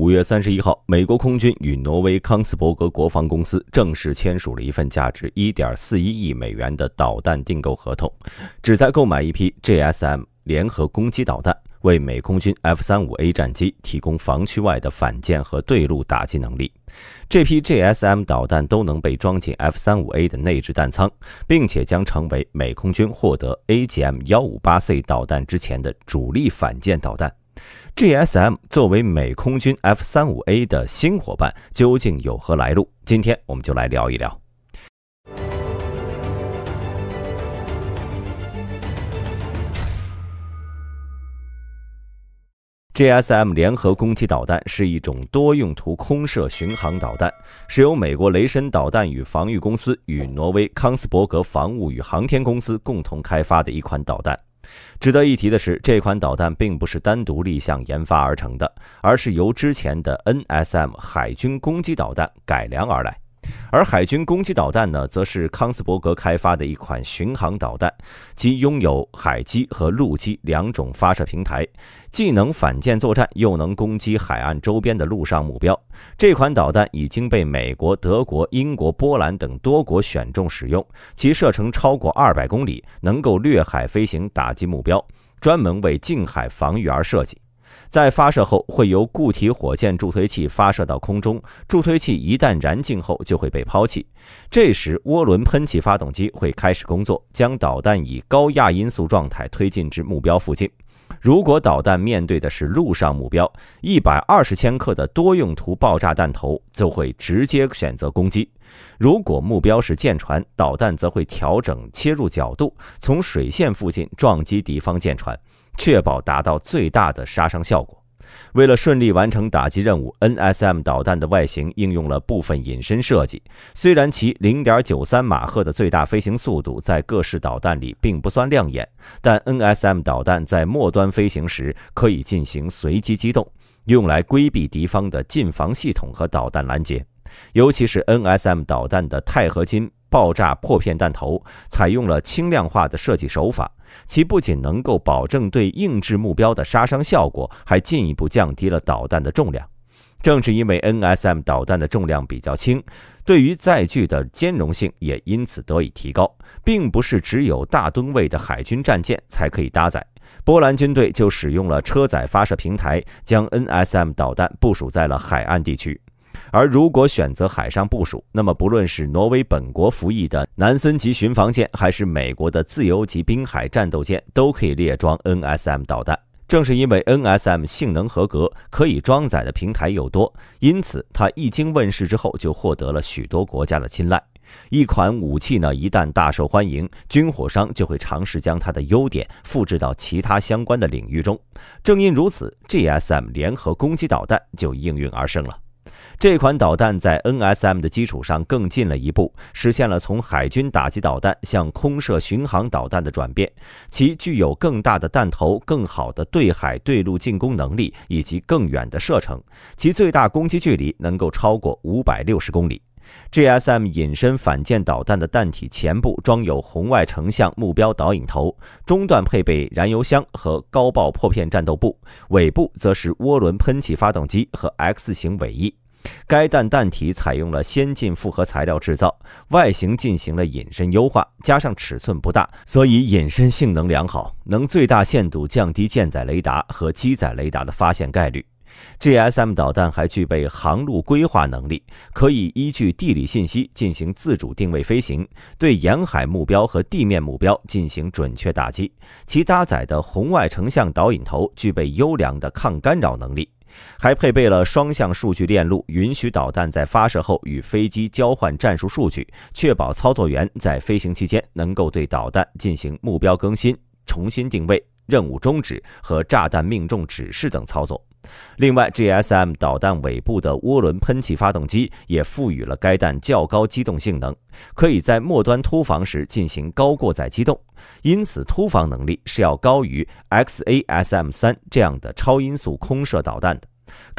五月三十一号，美国空军与挪威康斯伯格国防公司正式签署了一份价值一点四一亿美元的导弹订购合同，旨在购买一批 JSM 联合攻击导弹，为美空军 F 三五 A 战机提供防区外的反舰和对陆打击能力。这批 JSM 导弹都能被装进 F 三五 A 的内置弹舱，并且将成为美空军获得 AGM 幺五八 C 导弹之前的主力反舰导弹。GSM 作为美空军 F 三五 A 的新伙伴，究竟有何来路？今天我们就来聊一聊。GSM 联合攻击导弹是一种多用途空射巡航导弹，是由美国雷神导弹与防御公司与挪威康斯伯格防务与航天公司共同开发的一款导弹。值得一提的是，这款导弹并不是单独立项研发而成的，而是由之前的 NSM 海军攻击导弹改良而来。而海军攻击导弹呢，则是康斯伯格开发的一款巡航导弹，即拥有海基和陆基两种发射平台，既能反舰作战，又能攻击海岸周边的陆上目标。这款导弹已经被美国、德国、英国、波兰等多国选中使用，其射程超过二百公里，能够掠海飞行打击目标，专门为近海防御而设计。在发射后，会由固体火箭助推器发射到空中。助推器一旦燃尽后，就会被抛弃。这时，涡轮喷气发动机会开始工作，将导弹以高亚音速状态推进至目标附近。如果导弹面对的是陆上目标，一百二十千克的多用途爆炸弹头就会直接选择攻击；如果目标是舰船，导弹则会调整切入角度，从水线附近撞击敌方舰船。确保达到最大的杀伤效果。为了顺利完成打击任务，NSM 导弹的外形应用了部分隐身设计。虽然其0.93马赫的最大飞行速度在各式导弹里并不算亮眼，但 NSM 导弹在末端飞行时可以进行随机机动，用来规避敌方的近防系统和导弹拦截。尤其是 NSM 导弹的钛合金。爆炸破片弹头采用了轻量化的设计手法，其不仅能够保证对硬质目标的杀伤效果，还进一步降低了导弹的重量。正是因为 NSM 导弹的重量比较轻，对于载具的兼容性也因此得以提高，并不是只有大吨位的海军战舰才可以搭载。波兰军队就使用了车载发射平台，将 NSM 导弹部署在了海岸地区。而如果选择海上部署，那么不论是挪威本国服役的南森级巡防舰，还是美国的自由级滨海战斗舰，都可以列装 NSM 导弹。正是因为 NSM 性能合格，可以装载的平台又多，因此它一经问世之后，就获得了许多国家的青睐。一款武器呢，一旦大受欢迎，军火商就会尝试将它的优点复制到其他相关的领域中。正因如此，GSM 联合攻击导弹就应运而生了。这款导弹在 NSM 的基础上更进了一步，实现了从海军打击导弹向空射巡航导弹的转变。其具有更大的弹头、更好的对海对陆进攻能力以及更远的射程，其最大攻击距离能够超过五百六十公里。GSM 隐身反舰导弹的弹体前部装有红外成像目标导引头，中段配备燃油箱和高爆破片战斗部，尾部则是涡轮喷气发动机和 X 型尾翼。该弹弹体采用了先进复合材料制造，外形进行了隐身优化，加上尺寸不大，所以隐身性能良好，能最大限度降低舰载雷达和机载雷达的发现概率。GSM 导弹还具备航路规划能力，可以依据地理信息进行自主定位飞行，对沿海目标和地面目标进行准确打击。其搭载的红外成像导引头具备优良的抗干扰能力。还配备了双向数据链路，允许导弹在发射后与飞机交换战术数据，确保操作员在飞行期间能够对导弹进行目标更新、重新定位、任务终止和炸弹命中指示等操作。另外，GSM 导弹尾部的涡轮喷气发动机也赋予了该弹较高机动性能，可以在末端突防时进行高过载机动，因此突防能力是要高于 XASM-3 这样的超音速空射导弹的。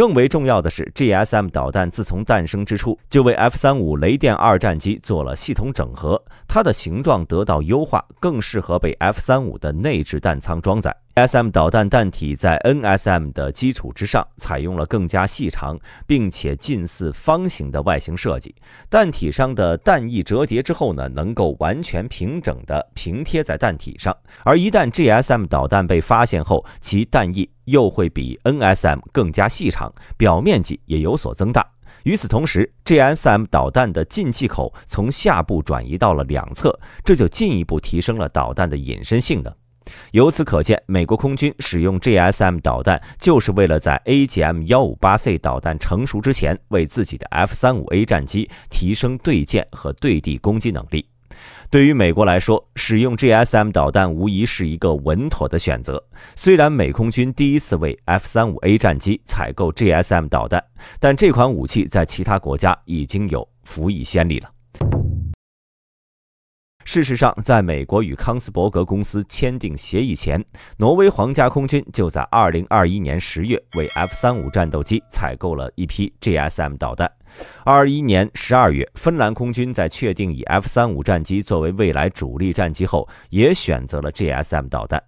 更为重要的是，GSM 导弹自从诞生之初就为 F-35 雷电二战机做了系统整合，它的形状得到优化，更适合被 F-35 的内置弹舱装载。SM 导弹弹体在 NSM 的基础之上，采用了更加细长并且近似方形的外形设计。弹体上的弹翼折叠之后呢，能够完全平整地平贴在弹体上。而一旦 GSM 导弹被发现后，其弹翼又会比 NSM 更加细长，表面积也有所增大。与此同时，GSM 导弹的进气口从下部转移到了两侧，这就进一步提升了导弹的隐身性能。由此可见，美国空军使用 GSM 导弹，就是为了在 AGM-158C 导弹成熟之前，为自己的 F-35A 战机提升对舰和对地攻击能力。对于美国来说，使用 GSM 导弹无疑是一个稳妥的选择。虽然美空军第一次为 F-35A 战机采购 GSM 导弹，但这款武器在其他国家已经有服役先例了。事实上，在美国与康斯伯格公司签订协议前，挪威皇家空军就在2021年10月为 F-35 战斗机采购了一批 GSM 导弹。21年12月，芬兰空军在确定以 F-35 战机作为未来主力战机后，也选择了 GSM 导弹。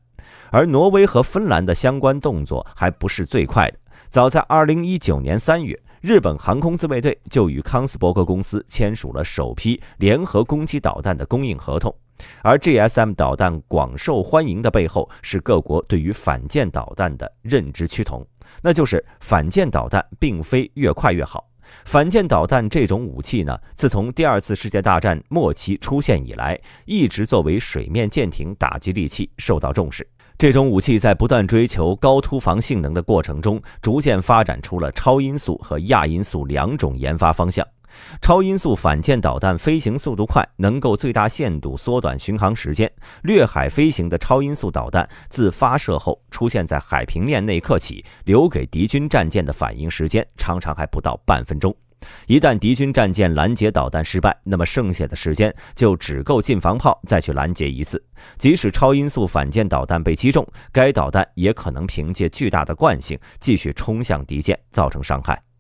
而挪威和芬兰的相关动作还不是最快的，早在2019年3月。日本航空自卫队就与康斯伯格公司签署了首批联合攻击导弹的供应合同，而 GSM 导弹广受欢迎的背后是各国对于反舰导弹的认知趋同，那就是反舰导弹并非越快越好。反舰导弹这种武器呢，自从第二次世界大战末期出现以来，一直作为水面舰艇打击利器受到重视。这种武器在不断追求高突防性能的过程中，逐渐发展出了超音速和亚音速两种研发方向。超音速反舰导弹飞行速度快，能够最大限度缩短巡航时间。掠海飞行的超音速导弹自发射后出现在海平面那一刻起，留给敌军战舰的反应时间常常还不到半分钟。一旦敌军战舰拦截导弹失败，那么剩下的时间就只够近防炮再去拦截一次。即使超音速反舰导弹被击中，该导弹也可能凭借巨大的惯性继续冲向敌舰，造成伤害。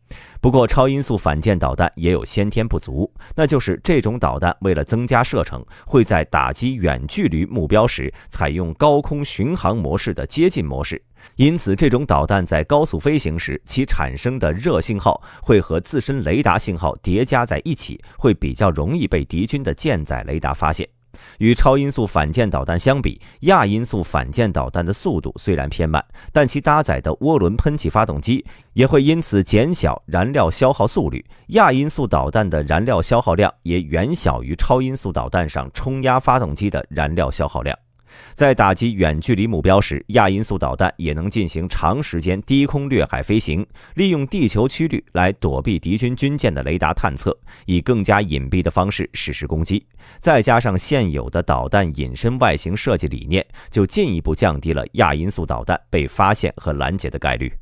不过，超音速反舰导弹也有先天不足，那就是这种导弹为了增加射程，会在打击远距离目标时采用高空巡航模式的接近模式。因此，这种导弹在高速飞行时，其产生的热信号会和自身雷达信号叠加在一起，会比较容易被敌军的舰载雷达发现。与超音速反舰导弹相比，亚音速反舰导弹的速度虽然偏慢，但其搭载的涡轮喷气发动机也会因此减小燃料消耗速率。亚音速导弹的燃料消耗量也远小于超音速导弹上冲压发动机的燃料消耗量。在打击远距离目标时，亚音速导弹也能进行长时间低空掠海飞行，利用地球曲率来躲避敌军军舰的雷达探测，以更加隐蔽的方式实施攻击。再加上现有的导弹隐身外形设计理念，就进一步降低了亚音速导弹被发现和拦截的概率。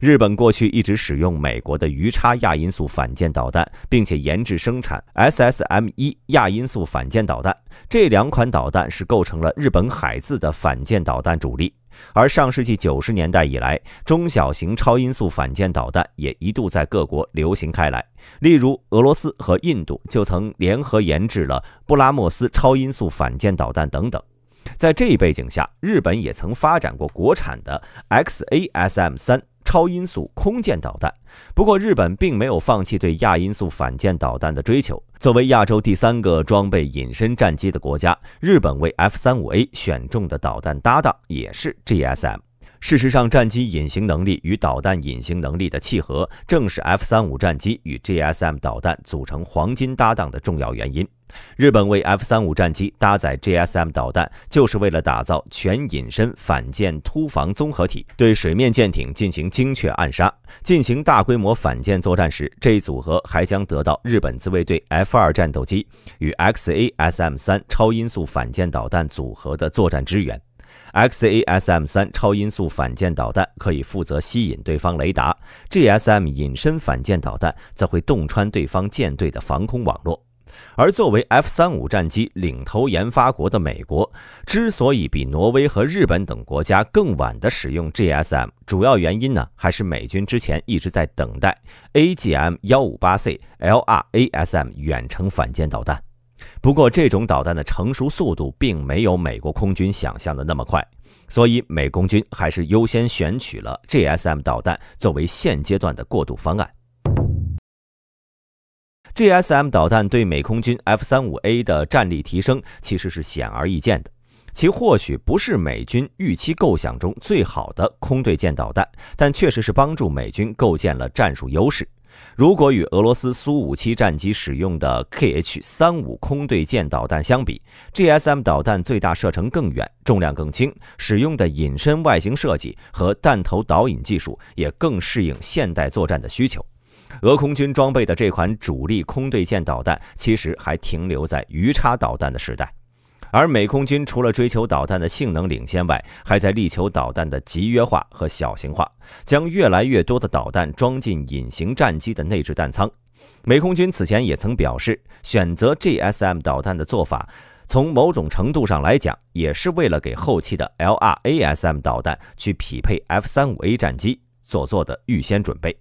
日本过去一直使用美国的鱼叉亚音速反舰导弹，并且研制生产 SSM-1 亚音速反舰导弹。这两款导弹是构成了日本海自的反舰导弹主力。而上世纪九十年代以来，中小型超音速反舰导弹也一度在各国流行开来。例如，俄罗斯和印度就曾联合研制了布拉莫斯超音速反舰导弹等等。在这一背景下，日本也曾发展过国产的 XASM-3。超音速空舰导弹。不过，日本并没有放弃对亚音速反舰导弹的追求。作为亚洲第三个装备隐身战机的国家，日本为 F-35A 选中的导弹搭档也是 GSM。事实上，战机隐形能力与导弹隐形能力的契合，正是 F-35 战机与 GSM 导弹组成黄金搭档的重要原因。日本为 F 三五战机搭载 GSM 导弹，就是为了打造全隐身反舰突防综合体，对水面舰艇进行精确暗杀。进行大规模反舰作战时，这一组合还将得到日本自卫队 F 二战斗机与 XASM 三超音速反舰导弹组合的作战支援。XASM 三超音速反舰导弹可以负责吸引对方雷达，GSM 隐身反舰导弹则会洞穿对方舰队的防空网络。而作为 F 三五战机领头研发国的美国，之所以比挪威和日本等国家更晚的使用 GSM，主要原因呢，还是美军之前一直在等待 AGM 幺五八 C LRASM 远程反舰导弹。不过，这种导弹的成熟速度并没有美国空军想象的那么快，所以美空军还是优先选取了 GSM 导弹作为现阶段的过渡方案。GSM 导弹对美空军 F-35A 的战力提升其实是显而易见的，其或许不是美军预期构想中最好的空对舰导弹，但确实是帮助美军构建了战术优势。如果与俄罗斯苏五七战机使用的 Kh 三五空对舰导弹相比，GSM 导弹最大射程更远，重量更轻，使用的隐身外形设计和弹头导引技术也更适应现代作战的需求。俄空军装备的这款主力空对舰导弹，其实还停留在鱼叉导弹的时代，而美空军除了追求导弹的性能领先外，还在力求导弹的集约化和小型化，将越来越多的导弹装进隐形战机的内置弹舱。美空军此前也曾表示，选择 GSM 导弹的做法，从某种程度上来讲，也是为了给后期的 LRASM 导弹去匹配 F-35A 战机所做的预先准备。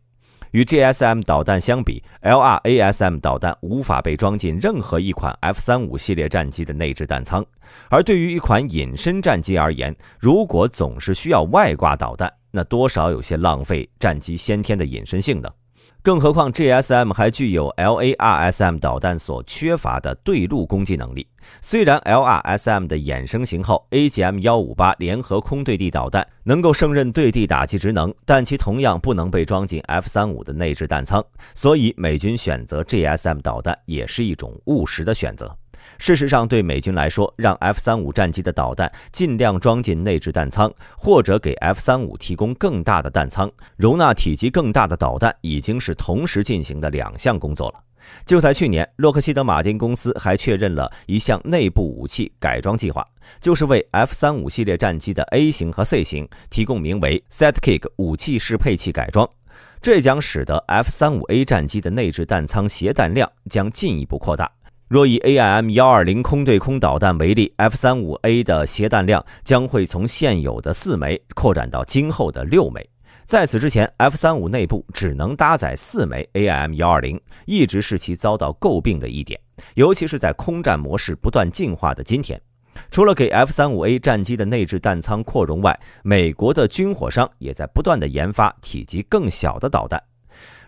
与 GSM 导弹相比，LRASM 导弹无法被装进任何一款 F 三五系列战机的内置弹舱，而对于一款隐身战机而言，如果总是需要外挂导弹，那多少有些浪费战机先天的隐身性能。更何况，GSM 还具有 LARSM 导弹所缺乏的对陆攻击能力。虽然 LRSM 的衍生型号 AGM-158 联合空对地导弹能够胜任对地打击职能，但其同样不能被装进 F-35 的内置弹仓，所以美军选择 GSM 导弹也是一种务实的选择。事实上，对美军来说，让 F-35 战机的导弹尽量装进内置弹舱，或者给 F-35 提供更大的弹舱，容纳体积更大的导弹，已经是同时进行的两项工作了。就在去年，洛克希德马丁公司还确认了一项内部武器改装计划，就是为 F-35 系列战机的 A 型和 C 型提供名为 SetKick 武器适配器改装，这将使得 F-35A 战机的内置弹舱携弹量将进一步扩大。若以 AIM 幺二零空对空导弹为例，F 三五 A 的携弹量将会从现有的四枚扩展到今后的六枚。在此之前，F 三五内部只能搭载四枚 AIM 幺二零，一直是其遭到诟病的一点。尤其是在空战模式不断进化的今天，除了给 F 三五 A 战机的内置弹舱扩容外，美国的军火商也在不断的研发体积更小的导弹。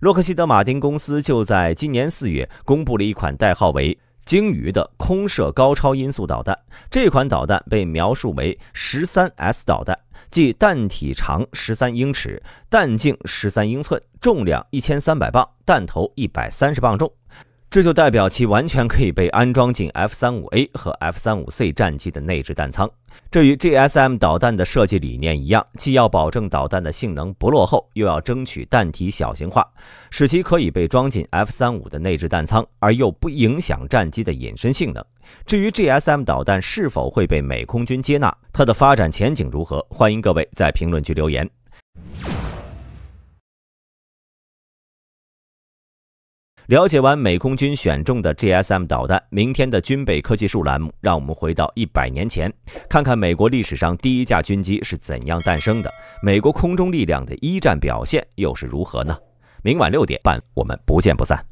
洛克希德马丁公司就在今年四月公布了一款代号为。鲸鱼的空射高超音速导弹，这款导弹被描述为十三 S 导弹，即弹体长十三英尺，弹径十三英寸，重量一千三百磅，弹头一百三十磅重。这就代表其完全可以被安装进 F-35A 和 F-35C 战机的内置弹舱。这与 GSM 导弹的设计理念一样，既要保证导弹的性能不落后，又要争取弹体小型化，使其可以被装进 F-35 的内置弹舱，而又不影响战机的隐身性能。至于 GSM 导弹是否会被美空军接纳，它的发展前景如何？欢迎各位在评论区留言。了解完美空军选中的 GSM 导弹，明天的军备科技树栏目，让我们回到一百年前，看看美国历史上第一架军机是怎样诞生的，美国空中力量的一战表现又是如何呢？明晚六点半，我们不见不散。